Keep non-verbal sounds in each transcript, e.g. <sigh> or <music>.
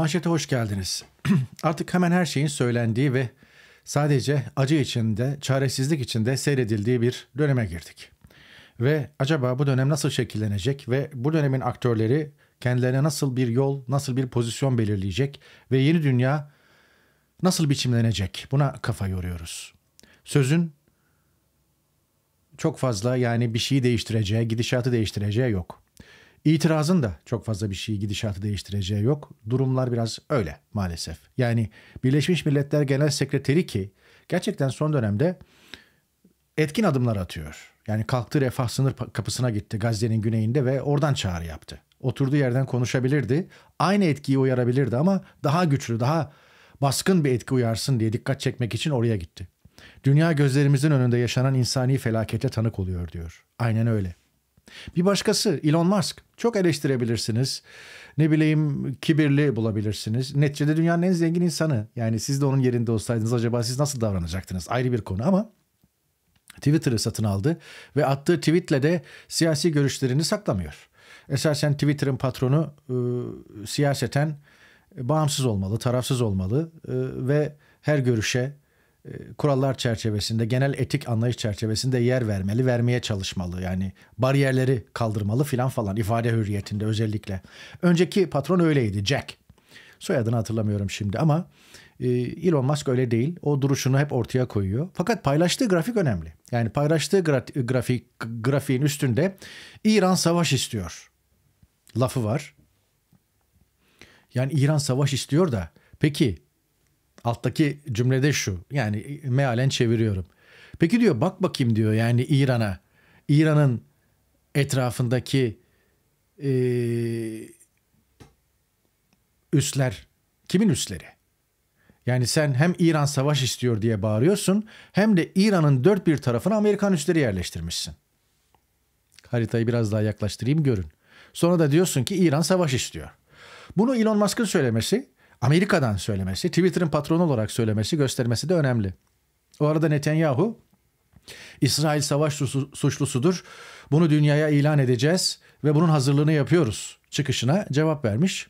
Manşete hoş geldiniz. <clears throat> Artık hemen her şeyin söylendiği ve sadece acı içinde, çaresizlik içinde seyredildiği bir döneme girdik. Ve acaba bu dönem nasıl şekillenecek ve bu dönemin aktörleri kendilerine nasıl bir yol, nasıl bir pozisyon belirleyecek ve yeni dünya nasıl biçimlenecek? Buna kafa yoruyoruz. Sözün çok fazla yani bir şeyi değiştireceği, gidişatı değiştireceği yok. İtirazın da çok fazla bir şeyi gidişatı değiştireceği yok. Durumlar biraz öyle maalesef. Yani Birleşmiş Milletler Genel Sekreteri ki gerçekten son dönemde etkin adımlar atıyor. Yani kalktı refah sınır kapısına gitti Gazze'nin güneyinde ve oradan çağrı yaptı. Oturduğu yerden konuşabilirdi. Aynı etkiyi uyarabilirdi ama daha güçlü, daha baskın bir etki uyarsın diye dikkat çekmek için oraya gitti. Dünya gözlerimizin önünde yaşanan insani felakete tanık oluyor diyor. Aynen öyle. Bir başkası Elon Musk. Çok eleştirebilirsiniz. Ne bileyim kibirli bulabilirsiniz. Neticede dünyanın en zengin insanı. Yani siz de onun yerinde olsaydınız acaba siz nasıl davranacaktınız? Ayrı bir konu ama Twitter'ı satın aldı ve attığı tweetle de siyasi görüşlerini saklamıyor. Esasen Twitter'ın patronu e, siyaseten bağımsız olmalı, tarafsız olmalı e, ve her görüşe kurallar çerçevesinde, genel etik anlayış çerçevesinde yer vermeli, vermeye çalışmalı. Yani bariyerleri kaldırmalı filan falan ifade hürriyetinde özellikle. Önceki patron öyleydi Jack. Soyadını hatırlamıyorum şimdi ama e, Elon Musk öyle değil. O duruşunu hep ortaya koyuyor. Fakat paylaştığı grafik önemli. Yani paylaştığı grafik grafiğin üstünde İran savaş istiyor. Lafı var. Yani İran savaş istiyor da peki alttaki cümlede şu yani mealen çeviriyorum. Peki diyor bak bakayım diyor yani İran'a İran'ın etrafındaki e, üsler kimin üsleri? Yani sen hem İran savaş istiyor diye bağırıyorsun hem de İran'ın dört bir tarafına Amerikan üsleri yerleştirmişsin. Haritayı biraz daha yaklaştırayım görün. Sonra da diyorsun ki İran savaş istiyor. Bunu Elon Musk'ın söylemesi, Amerika'dan söylemesi, Twitter'ın patronu olarak söylemesi, göstermesi de önemli. O arada Netanyahu, İsrail savaş suçlusudur. Bunu dünyaya ilan edeceğiz ve bunun hazırlığını yapıyoruz çıkışına cevap vermiş.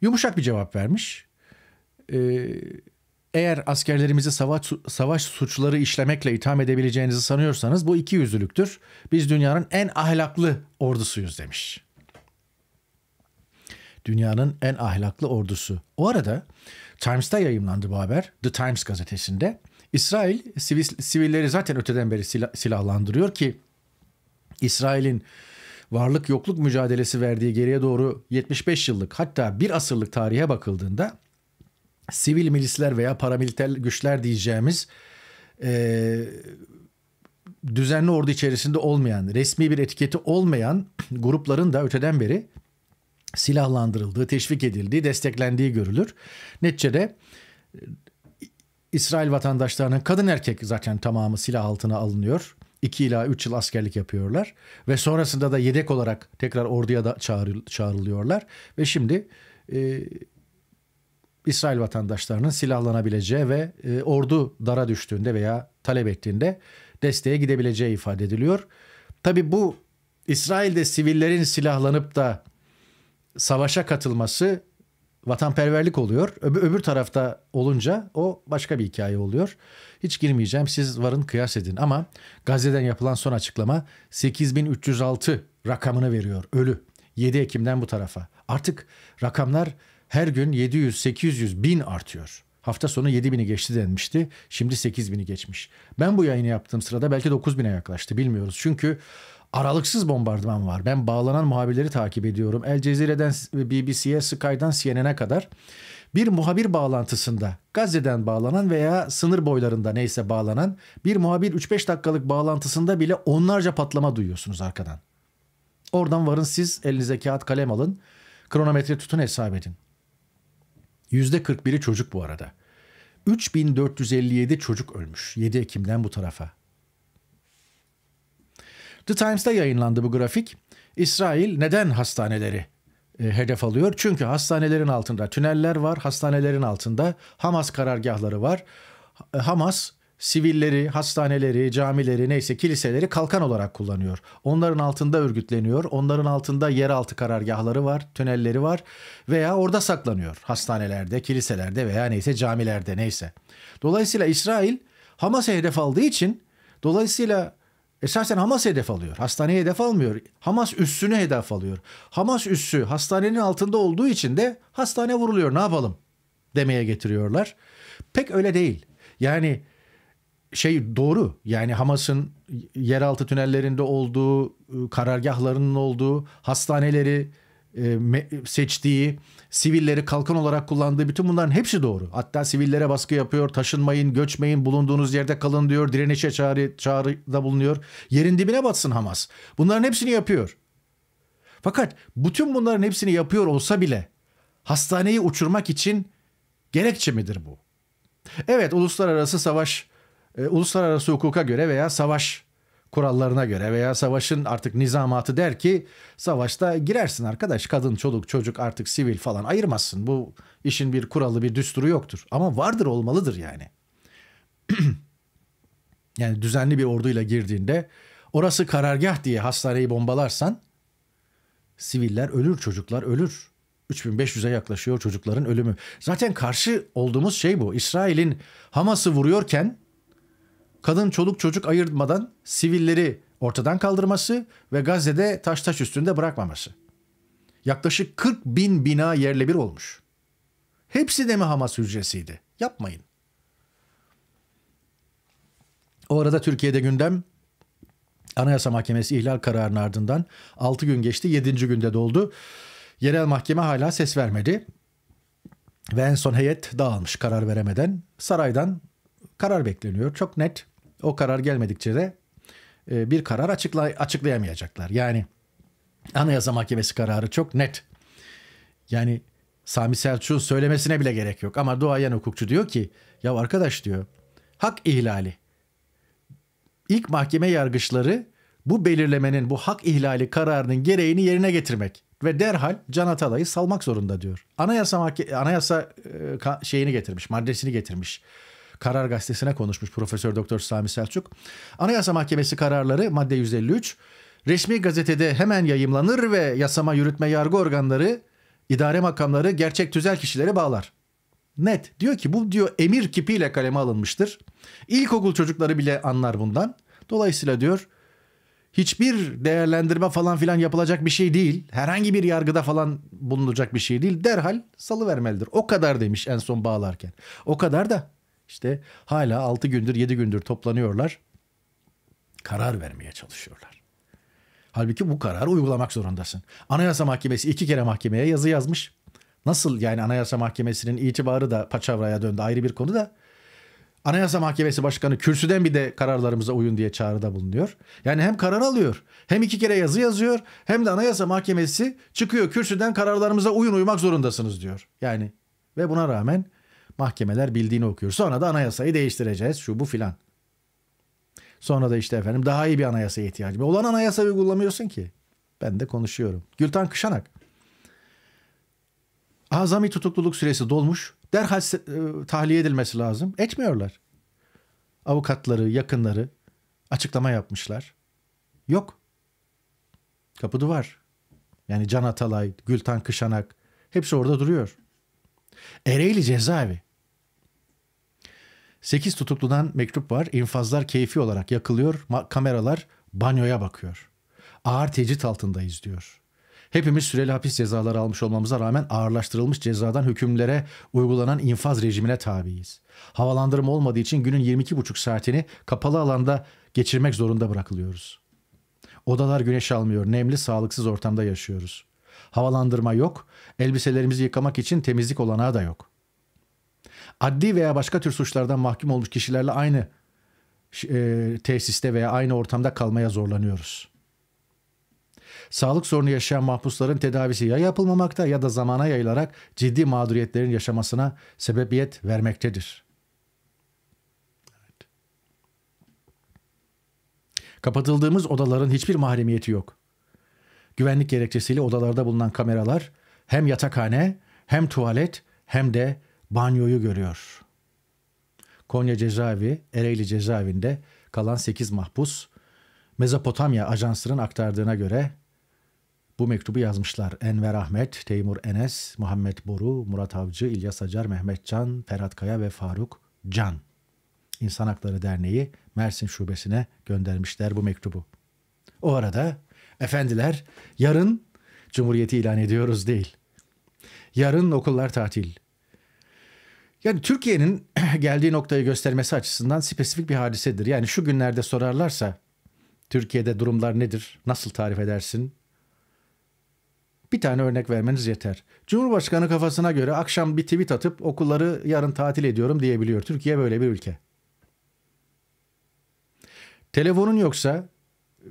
Yumuşak bir cevap vermiş. Ee, eğer askerlerimizi savaş, savaş suçları işlemekle itham edebileceğinizi sanıyorsanız bu iki yüzlülüktür. Biz dünyanın en ahlaklı ordusuyuz demiş dünyanın en ahlaklı ordusu. O arada Times'ta yayınlandı bu haber. The Times gazetesinde. İsrail sivil, sivilleri zaten öteden beri silah, silahlandırıyor ki İsrail'in varlık yokluk mücadelesi verdiği geriye doğru 75 yıllık hatta bir asırlık tarihe bakıldığında sivil milisler veya paramiliter güçler diyeceğimiz e, düzenli ordu içerisinde olmayan, resmi bir etiketi olmayan <clears throat> grupların da öteden beri silahlandırıldığı, teşvik edildiği, desteklendiği görülür. Neticede e, İsrail vatandaşlarının kadın erkek zaten tamamı silah altına alınıyor. 2 ila 3 yıl askerlik yapıyorlar ve sonrasında da yedek olarak tekrar orduya da çağrılıyorlar ve şimdi e, İsrail vatandaşlarının silahlanabileceği ve e, ordu dara düştüğünde veya talep ettiğinde desteğe gidebileceği ifade ediliyor. Tabi bu İsrail'de sivillerin silahlanıp da savaşa katılması vatanperverlik oluyor. Öbür, öbür tarafta olunca o başka bir hikaye oluyor. Hiç girmeyeceğim siz varın kıyas edin ama Gazze'den yapılan son açıklama 8306 rakamını veriyor ölü 7 Ekim'den bu tarafa. Artık rakamlar her gün 700, 800, 1000 artıyor. Hafta sonu 7 bini geçti denmişti. Şimdi 8 bini geçmiş. Ben bu yayını yaptığım sırada belki 9 bine yaklaştı bilmiyoruz. Çünkü aralıksız bombardıman var. Ben bağlanan muhabirleri takip ediyorum. El Cezire'den BBC'ye, Sky'dan CNN'e kadar bir muhabir bağlantısında Gazze'den bağlanan veya sınır boylarında neyse bağlanan bir muhabir 3-5 dakikalık bağlantısında bile onlarca patlama duyuyorsunuz arkadan. Oradan varın siz elinize kağıt kalem alın. Kronometre tutun hesap edin. %41'i çocuk bu arada. 3457 çocuk ölmüş 7 Ekim'den bu tarafa. The Times'ta yayınlandı bu grafik. İsrail neden hastaneleri e, hedef alıyor? Çünkü hastanelerin altında tüneller var, hastanelerin altında Hamas karargahları var. Hamas sivilleri, hastaneleri, camileri, neyse kiliseleri kalkan olarak kullanıyor. Onların altında örgütleniyor. Onların altında yeraltı karargahları var, tünelleri var veya orada saklanıyor. Hastanelerde, kiliselerde veya neyse camilerde neyse. Dolayısıyla İsrail Hamas'ı hedef aldığı için dolayısıyla esasen Hamas hedef alıyor. Hastaneye hedef almıyor. Hamas üssünü hedef alıyor. Hamas üssü hastanenin altında olduğu için de hastane vuruluyor. Ne yapalım? demeye getiriyorlar. Pek öyle değil. Yani şey doğru. Yani Hamas'ın yeraltı tünellerinde olduğu, ıı, karargahlarının olduğu, hastaneleri seçtiği, sivilleri kalkan olarak kullandığı bütün bunların hepsi doğru. Hatta sivillere baskı yapıyor, taşınmayın, göçmeyin, bulunduğunuz yerde kalın diyor, direnişe çağrı, çağrıda bulunuyor. Yerin dibine batsın Hamas. Bunların hepsini yapıyor. Fakat bütün bunların hepsini yapıyor olsa bile hastaneyi uçurmak için gerekçe midir bu? Evet uluslararası savaş e, uluslararası hukuka göre veya savaş kurallarına göre veya savaşın artık nizamatı der ki savaşta girersin arkadaş kadın çoluk çocuk artık sivil falan ayırmazsın. Bu işin bir kuralı bir düsturu yoktur ama vardır olmalıdır yani. <clears throat> yani düzenli bir orduyla girdiğinde orası karargah diye hastaneyi bombalarsan siviller ölür çocuklar ölür. 3500'e yaklaşıyor çocukların ölümü. Zaten karşı olduğumuz şey bu. İsrail'in Hamas'ı vuruyorken kadın çoluk çocuk ayırmadan sivilleri ortadan kaldırması ve Gazze'de taş taş üstünde bırakmaması. Yaklaşık 40 bin bina yerle bir olmuş. Hepsi de mi Hamas hücresiydi? Yapmayın. O arada Türkiye'de gündem Anayasa Mahkemesi ihlal kararının ardından 6 gün geçti 7. günde doldu. Yerel mahkeme hala ses vermedi. Ve en son heyet dağılmış karar veremeden. Saraydan karar bekleniyor. Çok net. O karar gelmedikçe de e, bir karar açıkla, açıklayamayacaklar. Yani Anayasa Mahkemesi kararı çok net. Yani Sami Selçuk'un söylemesine bile gerek yok. Ama duayen hukukçu diyor ki ya arkadaş diyor hak ihlali. İlk mahkeme yargıçları bu belirlemenin bu hak ihlali kararının gereğini yerine getirmek ve derhal Can Atalay'ı salmak zorunda diyor. Anayasa anayasa e, şeyini getirmiş, maddesini getirmiş. Karar Gazetesi'ne konuşmuş Profesör Doktor Sami Selçuk. Anayasa Mahkemesi kararları madde 153 resmi gazetede hemen yayımlanır ve yasama yürütme yargı organları idare makamları gerçek tüzel kişileri bağlar. Net diyor ki bu diyor emir kipiyle kaleme alınmıştır. İlkokul çocukları bile anlar bundan. Dolayısıyla diyor hiçbir değerlendirme falan filan yapılacak bir şey değil. Herhangi bir yargıda falan bulunacak bir şey değil. Derhal salı vermelidir. O kadar demiş en son bağlarken. O kadar da işte hala 6 gündür 7 gündür toplanıyorlar. Karar vermeye çalışıyorlar. Halbuki bu kararı uygulamak zorundasın. Anayasa Mahkemesi iki kere mahkemeye yazı yazmış. Nasıl yani Anayasa Mahkemesi'nin itibarı da paçavraya döndü ayrı bir konu da. Anayasa Mahkemesi Başkanı kürsüden bir de kararlarımıza uyun diye çağrıda bulunuyor. Yani hem karar alıyor hem iki kere yazı yazıyor hem de Anayasa Mahkemesi çıkıyor kürsüden kararlarımıza uyun uymak zorundasınız diyor. Yani ve buna rağmen mahkemeler bildiğini okuyor. Sonra da anayasayı değiştireceğiz şu bu filan. Sonra da işte efendim daha iyi bir anayasaya ihtiyacım. Olan anayasa uygulamıyorsun ki. Ben de konuşuyorum. Gültan Kışanak. Azami tutukluluk süresi dolmuş. Derhal e, tahliye edilmesi lazım. Etmiyorlar. Avukatları, yakınları açıklama yapmışlar. Yok. Kapı duvar. Yani Can Atalay, Gültan Kışanak hepsi orada duruyor. Ereğli cezaevi. 8 tutukludan mektup var. İnfazlar keyfi olarak yakılıyor. kameralar banyoya bakıyor. Ağır tecrit altındayız diyor. Hepimiz süreli hapis cezaları almış olmamıza rağmen ağırlaştırılmış cezadan hükümlere uygulanan infaz rejimine tabiiz. Havalandırma olmadığı için günün 22,5 saatini kapalı alanda geçirmek zorunda bırakılıyoruz. Odalar güneş almıyor, nemli, sağlıksız ortamda yaşıyoruz. Havalandırma yok, elbiselerimizi yıkamak için temizlik olanağı da yok. Adli veya başka tür suçlardan mahkum olmuş kişilerle aynı e, tesiste veya aynı ortamda kalmaya zorlanıyoruz. Sağlık sorunu yaşayan mahpusların tedavisi ya yapılmamakta ya da zamana yayılarak ciddi mağduriyetlerin yaşamasına sebebiyet vermektedir. Kapatıldığımız odaların hiçbir mahremiyeti yok. Güvenlik gerekçesiyle odalarda bulunan kameralar hem yatakhane hem tuvalet hem de banyoyu görüyor. Konya cezaevi, Ereğli cezaevinde kalan 8 mahpus Mezopotamya ajansının aktardığına göre bu mektubu yazmışlar. Enver Ahmet, Teymur Enes, Muhammed Boru, Murat Avcı, İlyas Acar, Mehmet Can, Ferhat Kaya ve Faruk Can. İnsan Hakları Derneği Mersin Şubesi'ne göndermişler bu mektubu. O arada efendiler yarın Cumhuriyeti ilan ediyoruz değil. Yarın okullar tatil. Yani Türkiye'nin <clears throat> geldiği noktayı göstermesi açısından spesifik bir hadisedir. Yani şu günlerde sorarlarsa Türkiye'de durumlar nedir? Nasıl tarif edersin? Bir tane örnek vermeniz yeter. Cumhurbaşkanı kafasına göre akşam bir tweet atıp okulları yarın tatil ediyorum diyebiliyor. Türkiye böyle bir ülke. Telefonun yoksa,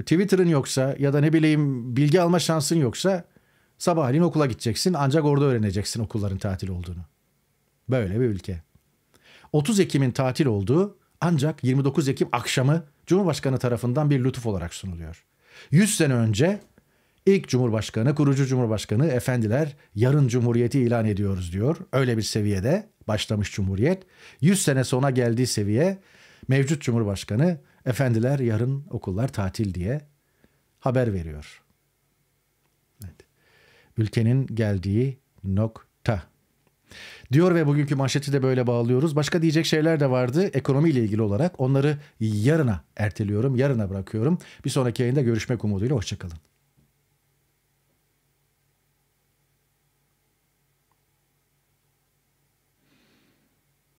Twitter'ın yoksa ya da ne bileyim bilgi alma şansın yoksa sabahleyin okula gideceksin ancak orada öğreneceksin okulların tatil olduğunu. Böyle bir ülke. 30 Ekim'in tatil olduğu ancak 29 Ekim akşamı Cumhurbaşkanı tarafından bir lütuf olarak sunuluyor. 100 sene önce ilk Cumhurbaşkanı, kurucu Cumhurbaşkanı efendiler yarın Cumhuriyeti ilan ediyoruz diyor. Öyle bir seviyede başlamış Cumhuriyet. 100 sene sonra geldiği seviye mevcut Cumhurbaşkanı efendiler yarın okullar tatil diye haber veriyor. Evet. Ülkenin geldiği nokta. Diyor ve bugünkü manşeti de böyle bağlıyoruz. Başka diyecek şeyler de vardı ekonomiyle ilgili olarak. Onları yarına erteliyorum, yarına bırakıyorum. Bir sonraki yayında görüşmek umuduyla. Hoşçakalın.